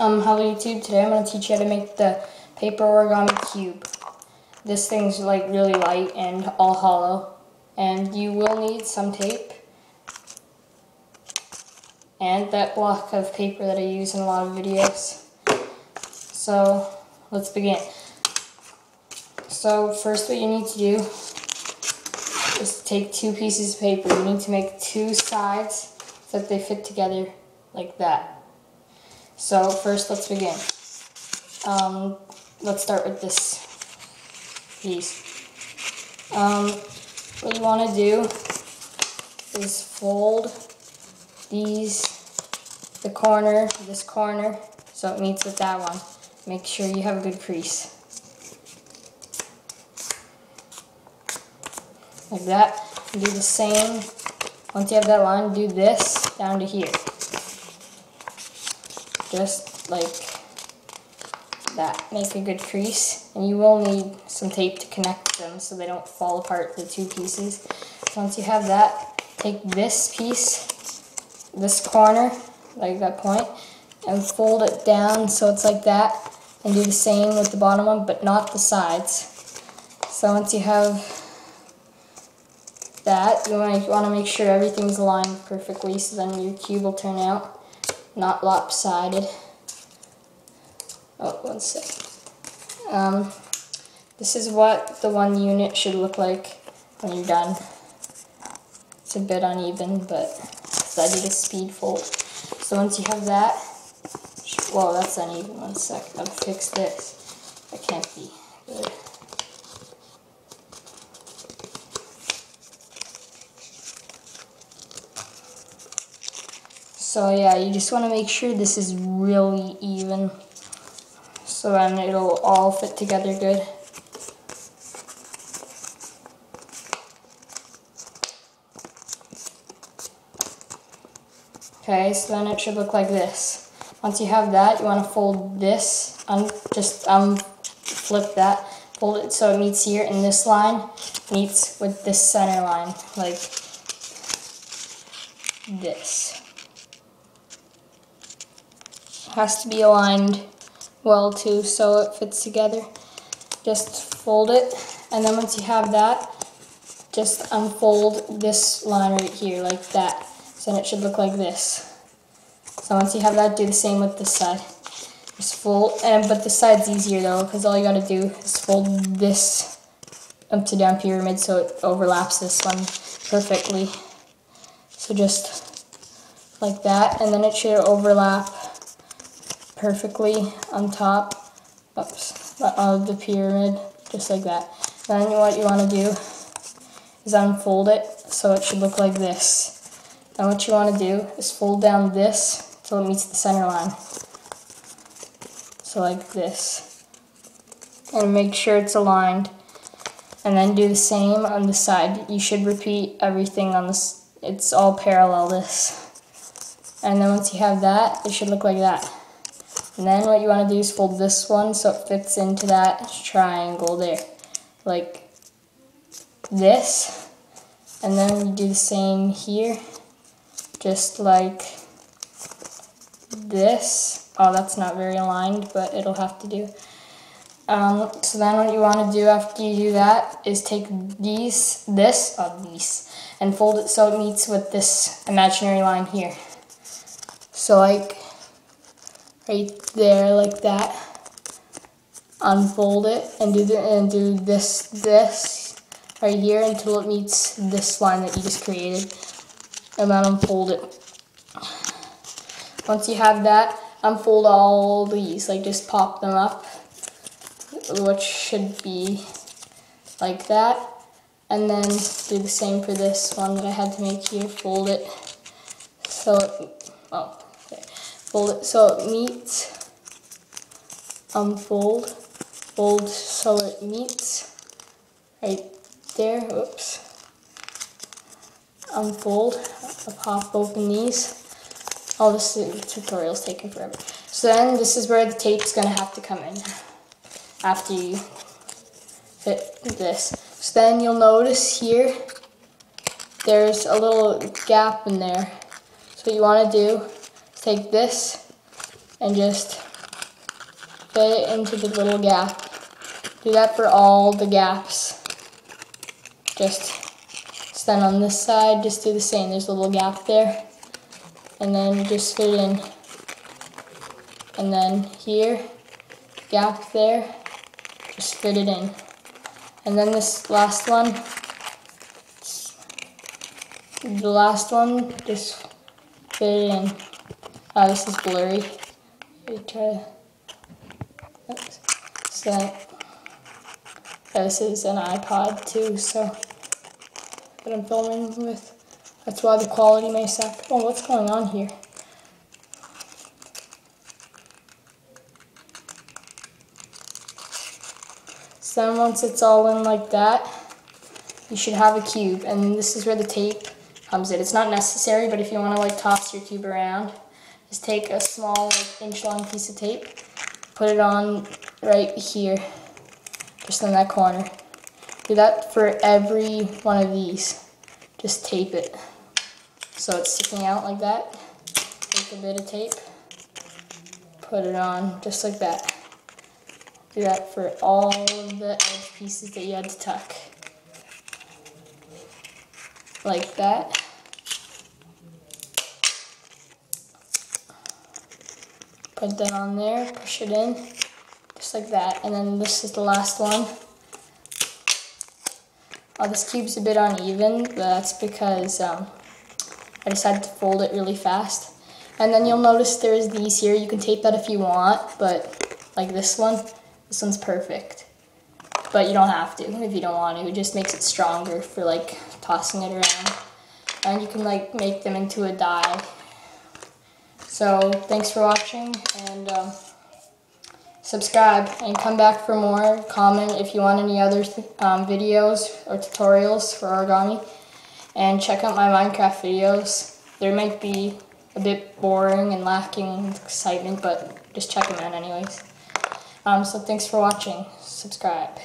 Um, hello YouTube, today I'm going to teach you how to make the paper origami cube. This thing's like really light and all hollow. And you will need some tape. And that block of paper that I use in a lot of videos. So, let's begin. So, first what you need to do is take two pieces of paper. You need to make two sides so that they fit together like that. So first let's begin. Um, let's start with this piece. Um, what you want to do is fold these, the corner, this corner, so it meets with that one. Make sure you have a good crease. Like that. do the same. Once you have that line, do this down to here just like that. Make a good crease. And you will need some tape to connect them so they don't fall apart, the two pieces. Once you have that, take this piece, this corner, like that point, and fold it down so it's like that. And do the same with the bottom one, but not the sides. So once you have that, you want to make sure everything's aligned perfectly so then your cube will turn out not lopsided. Oh, one sec. Um, this is what the one unit should look like when you're done. It's a bit uneven, but I did a speed fold. So once you have that, well, that's uneven. One sec. I'll fix this. That can't be good. So yeah, you just want to make sure this is really even so then it'll all fit together good. Okay, so then it should look like this. Once you have that, you want to fold this, um, just um, flip that, fold it so it meets here, and this line meets with this center line, like this has to be aligned well too so it fits together. Just fold it and then once you have that, just unfold this line right here like that. So then it should look like this. So once you have that, do the same with this side. Just fold, and but this side's easier though because all you gotta do is fold this up to down pyramid so it overlaps this one perfectly. So just like that and then it should overlap perfectly on top oops, of uh, the pyramid, just like that. Then what you want to do is unfold it so it should look like this. Then what you want to do is fold down this until it meets the center line. So like this. And make sure it's aligned. And then do the same on the side. You should repeat everything on this. It's all parallel this. And then once you have that, it should look like that. And then what you want to do is fold this one so it fits into that triangle there. Like this. And then you do the same here. Just like this. Oh, that's not very aligned, but it'll have to do. Um, so then what you want to do after you do that is take these, this, oh, these, and fold it so it meets with this imaginary line here. So like right there like that. Unfold it and do the, and do this this right here until it meets this line that you just created. And then unfold it. Once you have that, unfold all these, like just pop them up, which should be like that. And then do the same for this one that I had to make here, fold it so, oh, fold it so it meets, unfold, fold so it meets, right there, oops, unfold, pop open these, all this tutorial is taking forever. So then this is where the tape's going to have to come in after you fit this. So then you'll notice here, there's a little gap in there. So what you want to do take this and just fit it into the little gap. Do that for all the gaps. Just stand on this side, just do the same. There's a little gap there. And then just fit it in. And then here, gap there, just fit it in. And then this last one, the last one, just fit it in. Oh, this is blurry. Let me try to. So this is an iPod too, so that I'm filming with. That's why the quality may suck. Oh, what's going on here? So then once it's all in like that, you should have a cube. And this is where the tape comes in. It's not necessary, but if you want to like toss your cube around, just take a small like, inch long piece of tape, put it on right here, just in that corner. Do that for every one of these. Just tape it. So it's sticking out like that. Take a bit of tape, put it on just like that. Do that for all of the edge pieces that you had to tuck. Like that. Put that on there, push it in, just like that. And then this is the last one. Oh, this cube's a bit uneven, but that's because um, I decided to fold it really fast. And then you'll notice there's these here. You can tape that if you want, but like this one, this one's perfect. But you don't have to if you don't want to. It just makes it stronger for like tossing it around. And you can like make them into a die. So thanks for watching and um, subscribe and come back for more. Comment if you want any other um, videos or tutorials for origami. And check out my Minecraft videos. They might be a bit boring and lacking excitement, but just check them out anyways. Um, so thanks for watching. Subscribe.